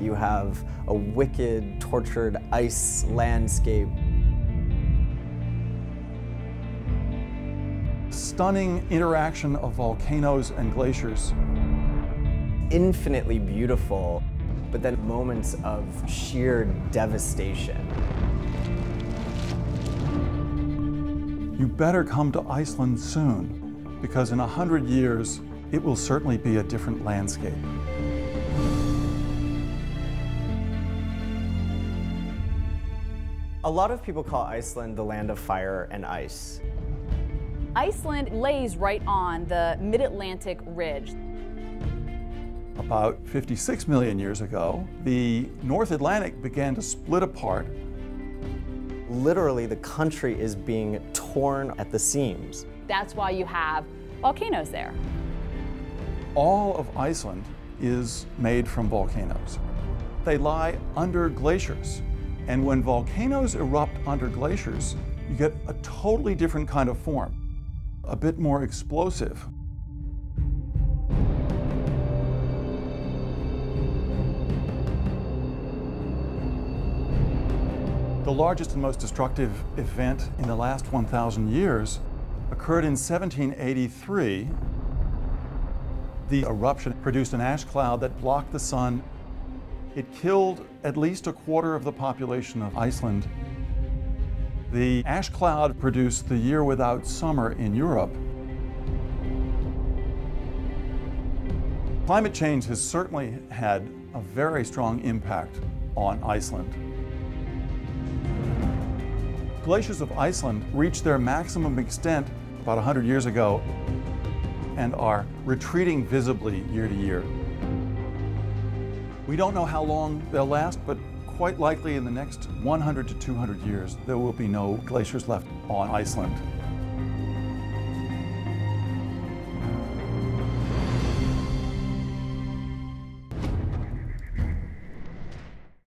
You have a wicked, tortured ice landscape. Stunning interaction of volcanoes and glaciers. Infinitely beautiful, but then moments of sheer devastation. You better come to Iceland soon, because in a hundred years, it will certainly be a different landscape. A lot of people call Iceland the land of fire and ice. Iceland lays right on the mid-Atlantic ridge. About 56 million years ago, the North Atlantic began to split apart. Literally, the country is being torn at the seams. That's why you have volcanoes there. All of Iceland is made from volcanoes. They lie under glaciers. And when volcanoes erupt under glaciers, you get a totally different kind of form, a bit more explosive. The largest and most destructive event in the last 1,000 years occurred in 1783. The eruption produced an ash cloud that blocked the sun. It killed at least a quarter of the population of Iceland. The ash cloud produced the year without summer in Europe. Climate change has certainly had a very strong impact on Iceland. Glaciers of Iceland reached their maximum extent about 100 years ago and are retreating visibly year to year. We don't know how long they'll last, but quite likely in the next 100 to 200 years, there will be no glaciers left on Iceland.